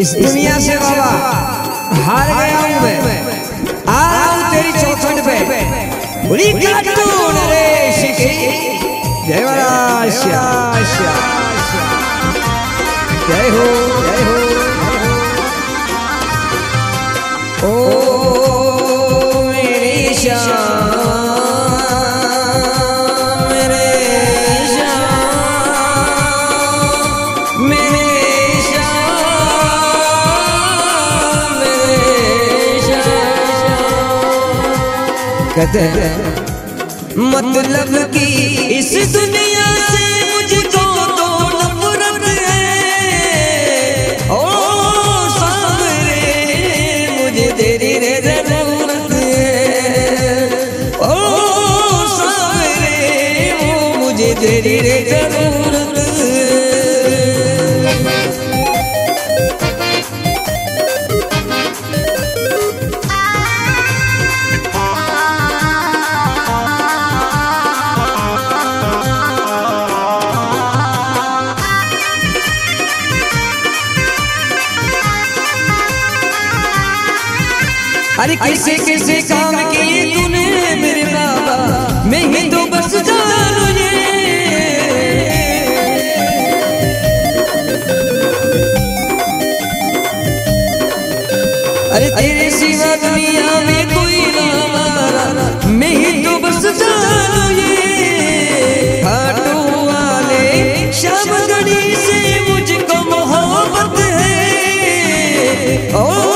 इस दुनिया से बाबा हार गया हूँ मैं। आ रहा हूँ तेरी चौखट पे। बुरी काटू नरेश। की जय महाराज जय हो जय हो। ओ हैं। मतलब की इस दुनिया से मुझको तो नफरत है। ओ सांवरे मुझे तेरी रे ज़रूरत है। ओ ओ, मुझे तेरी रे अरे किसे किसे काम किए तूने मेरे बाबा। मैं ही तो बस जानू ये। अरे तेरे सिवा दुनिया में कोई ना मैं ही तो बस जानू ये। खाटू वाले शाम गढ़ी से मुझको मोहब्बत है। ओ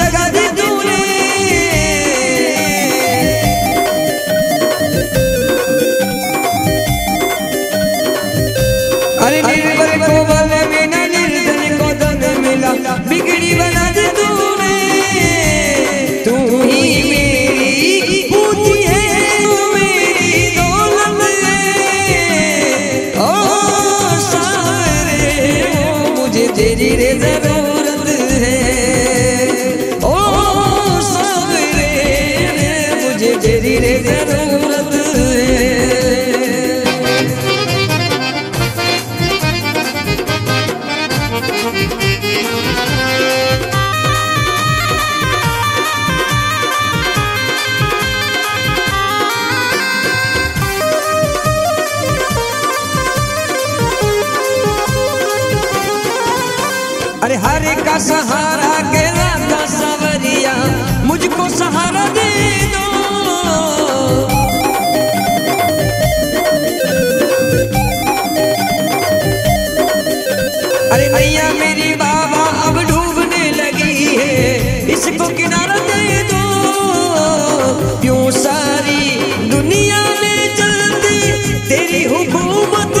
रे ज़रूरत है। ओ सारे मुझे तेरी रे ज़रूरत अरे हर का सहारा के राधा सवरिया, मुझको सहारा दे दो। अरे नैया मेरी बाबा अब डूबने लगी है, इसको किनारा दे दो। क्यों सारी दुनिया में चलती तेरी हुकूमत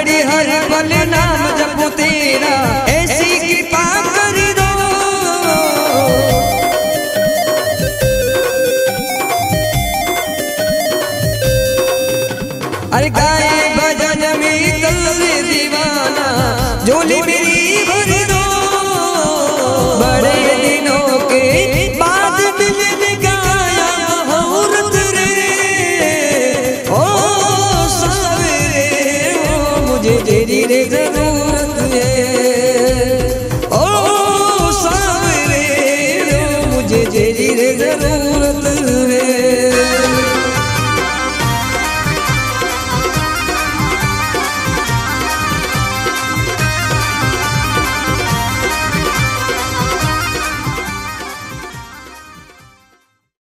हर हरि पल नाम जपो तेरा। ऐसी कृपा कर दो। अरे गाय भजन में दीवाना, झोली मेरी